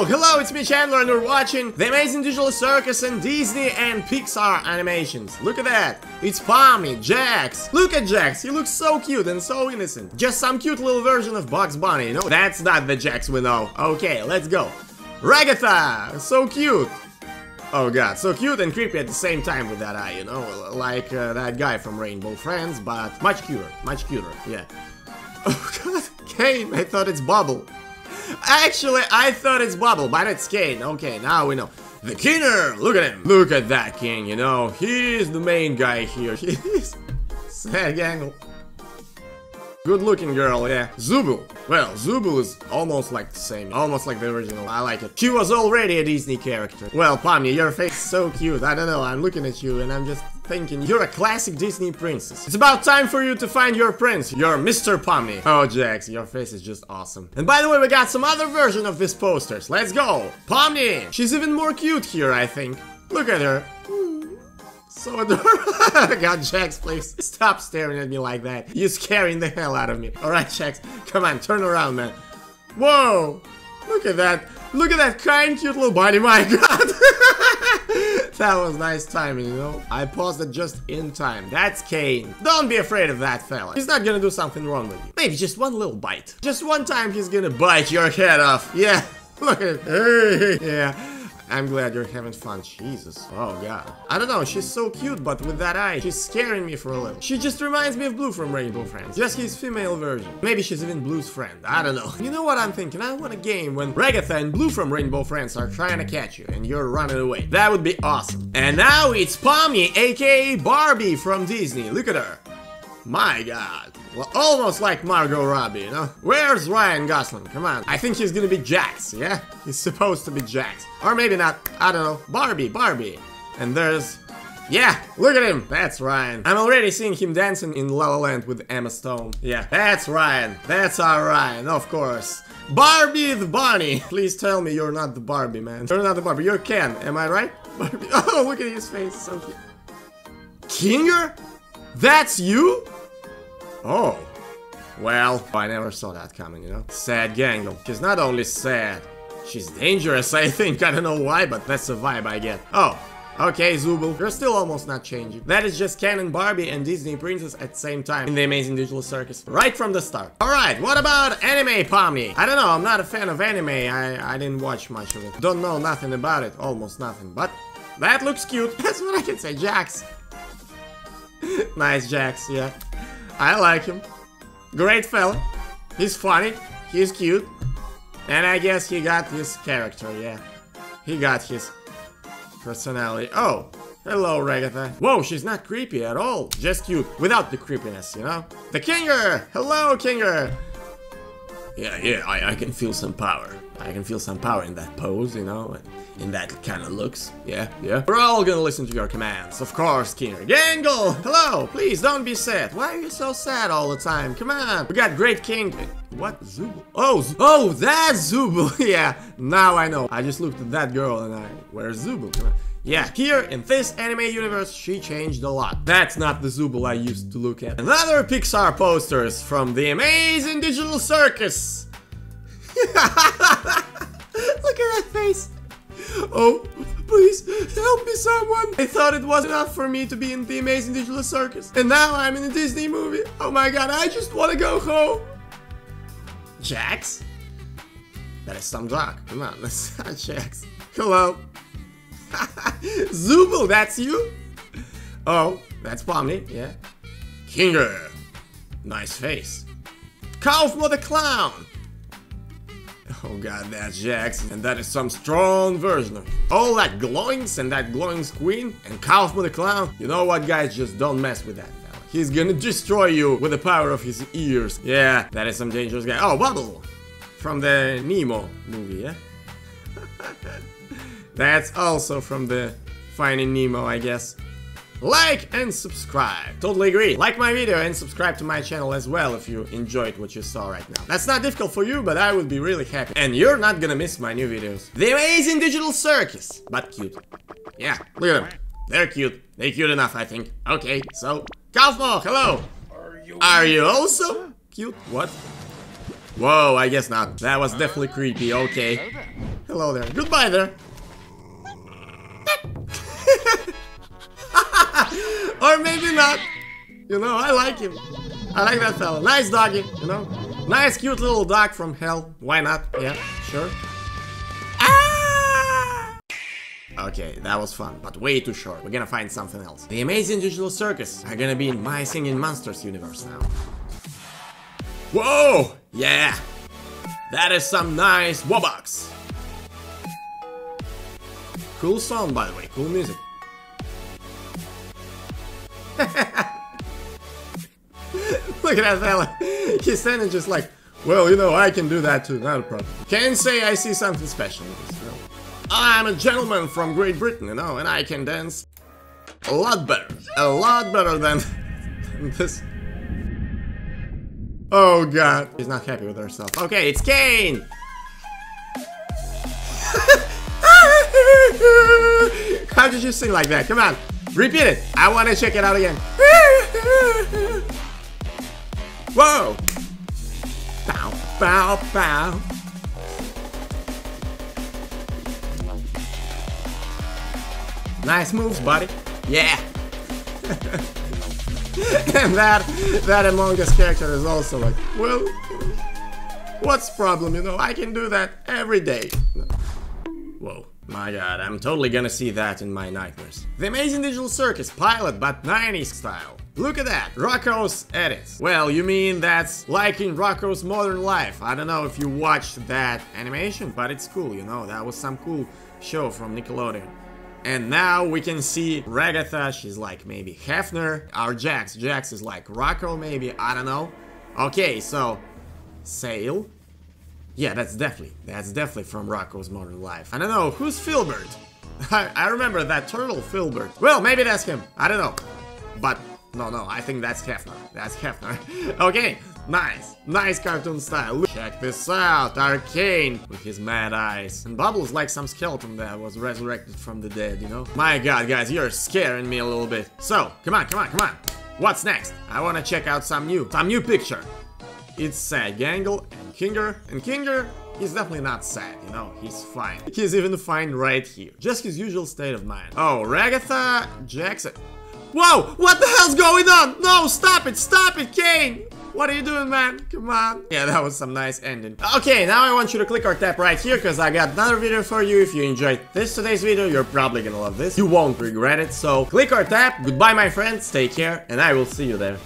Yo, hello, it's me Chandler and we're watching The Amazing Digital Circus and Disney and Pixar animations. Look at that. It's Pomni, Jax. Look at Jax, he looks so cute and so innocent. Just some cute little version of Bugs Bunny, you know? That's not the Jax we know. Okay, let's go. Ragatha, so cute. Oh god, so cute and creepy at the same time with that eye, you know? Like uh, that guy from Rainbow Friends, but much cuter, much cuter, yeah. Oh god, Caine, I thought it's Bubble. Actually, I thought it's Bubble, but it's Caine. Okay, now we know. The Kinger! Look at him! Look at that king, you know? He's the main guy here. He's... Sad angle. Good looking girl, yeah. Zooble. Well, Zooble is almost like the same, almost like the original. I like it. She was already a Disney character. Well, Pomni, your face is so cute. I don't know, I'm looking at you and I'm just thinking you're a classic Disney princess. It's about time for you to find your prince, your Mr. Pomni. Oh, Jax, your face is just awesome. And by the way, we got some other version of these posters. Let's go. Pomni. She's even more cute here, I think. Look at her. So adorable. God, Jax, please stop staring at me like that. You're scaring the hell out of me. Alright, Jax, come on, turn around, man. Whoa! Look at that. Look at that kind, cute little body. My god. that was nice timing, you know? I paused it just in time. That's Caine. Don't be afraid of that fella. He's not gonna do something wrong with you. Maybe just one little bite. Just one time he's gonna bite your head off. Yeah. Look at it. Yeah. I'm glad you're having fun. Jesus. Oh, God. I don't know, she's so cute, but with that eye, she's scaring me for a little. She just reminds me of Blue from Rainbow Friends. Just his female version. Maybe she's even Blue's friend. I don't know. You know what I'm thinking? I want a game when Ragatha and Blue from Rainbow Friends are trying to catch you and you're running away. That would be awesome. And now it's Pomni, aka Barbie from Disney. Look at her. My god. Well, almost like Margot Robbie, you know? Where's Ryan Gosling? Come on. I think he's gonna be Jax, yeah? He's supposed to be Jax. Or maybe not. I don't know. Barbie, Barbie. And there's... Yeah, look at him. That's Ryan. I'm already seeing him dancing in La La Land with Emma Stone. Yeah, that's Ryan. That's our Ryan, of course. Barbie the Bunny. Please tell me you're not the Barbie, man. You're not the Barbie. You're Ken. Am I right? Barbie. Oh, look at his face. So cute. Kinger? That's you? Oh. Well, I never saw that coming, you know? Sad Gangle. She's not only sad, she's dangerous, I think. I don't know why, but that's the vibe I get. Oh. Okay, Zooble, you're still almost not changing. That is just and Barbie and Disney Princess at the same time in the Amazing Digital Circus. Right from the start. Alright, what about anime, Pomni? I don't know, I'm not a fan of anime. I, I didn't watch much of it. Don't know nothing about it, almost nothing. But that looks cute. That's what I can say, Jax. nice Jax, yeah. I like him. Great fella. He's funny. He's cute. And I guess he got his character, yeah. He got his personality. Oh, hello, Ragatha. Whoa, she's not creepy at all. Just cute, without the creepiness, you know? The Kinger! Hello, Kinger! Yeah, yeah, I, I can feel some power. I can feel some power in that pose, you know, in that kind of looks. Yeah, yeah. We're all gonna listen to your commands, of course, Kinger. Gangle! Hello! Please, don't be sad. Why are you so sad all the time? Come on! We got Great King... What? Zooble? Oh, oh, that's Zooble! yeah, now I know. I just looked at that girl and I... Where's Zooble? Come on. Yeah, here in this anime universe, she changed a lot. That's not the Zooble I used to look at. Another Pixar posters from the Amazing Digital Circus. Look at that face. Oh, please, help me someone. I thought it was enough for me to be in the Amazing Digital Circus. And now I'm in a Disney movie. Oh my god, I just want to go home. Jax? That is some talk. Come on, that's not Jax. Hello. Zooble, that's you? Oh, that's Pomni, yeah. Kinger. Nice face. Kaufmo the Clown. Oh god, that's Jax, and that is some strong version of all that glowings and that glowing queen and Kaufmo the Clown. You know what, guys? Just don't mess with that. He's gonna destroy you with the power of his ears. Yeah, that is some dangerous guy. Oh, Bubble! From the Nemo movie, yeah? That's also from the Finding Nemo, I guess. Like and subscribe. Totally agree. Like my video and subscribe to my channel as well if you enjoyed what you saw right now. That's not difficult for you, but I would be really happy. And you're not gonna miss my new videos. The Amazing Digital Circus. But cute. Yeah, look at them. They're cute. They're cute enough, I think. Okay, so... Kaufmo, hello! Are you, Are you also cute? What? Whoa, I guess not. That was definitely creepy, okay. Hello there. Goodbye there. Or maybe not. You know, I like him. I like that fella. Nice doggy, you know? Nice, cute little dog from hell. Why not? Yeah, sure. Ah! Okay, that was fun, but way too short. We're gonna find something else. The Amazing Digital Circus are gonna be in My Singing Monsters universe now. Whoa! Yeah! That is some nice Wubbox! Cool song, by the way. Cool music. Look at that fella. He's standing just like, well, you know, I can do that too, not a problem. Can't say I see something special in this, no. I'm a gentleman from Great Britain, you know, and I can dance a lot better. A lot better than this. Oh god. She's not happy with herself. Okay, it's Caine! How did you sing like that? Come on, repeat it. I want to check it out again. Whoa! Bow, bow, bow. Nice moves, buddy. Yeah. and that that Among Us character is also like, well, what's problem? You know, I can do that every day. Whoa. My god, I'm totally gonna see that in my nightmares. The Amazing Digital Circus pilot, but 90s style. Look at that, Rocko's edits. Well, you mean that's like in Rocko's Modern Life. I don't know if you watched that animation, but it's cool, you know, that was some cool show from Nickelodeon. And now we can see Ragatha, she's like maybe Heffer, our Jax, Jax is like Rocko maybe, I don't know. Okay, so, Sail, yeah, that's definitely, that's definitely from Rocko's Modern Life. I don't know, who's Filburt? I, I remember that turtle Filburt. Well, maybe that's him, I don't know. But, no, no, I think that's Heffer. That's Heffer. okay, nice, nice cartoon style. Check this out, Arcane with his mad eyes. And Bubbles like some skeleton that was resurrected from the dead, you know? My god, guys, you're scaring me a little bit. So, come on, come on, come on. What's next? I wanna check out some new, some new picture. It's Sad Gangle and Kinger. And Kinger He's definitely not sad, you know, he's fine. He's even fine right here. Just his usual state of mind. Oh, Ragatha Jackson. Whoa! What the hell's going on? No, stop it! Stop it, Caine! What are you doing, man? Come on. Yeah, that was some nice ending. Okay, now I want you to click or tap right here because I got another video for you. If you enjoyed this today's video, you're probably gonna love this. You won't regret it. So click or tap. Goodbye, my friends. Take care, and I will see you there.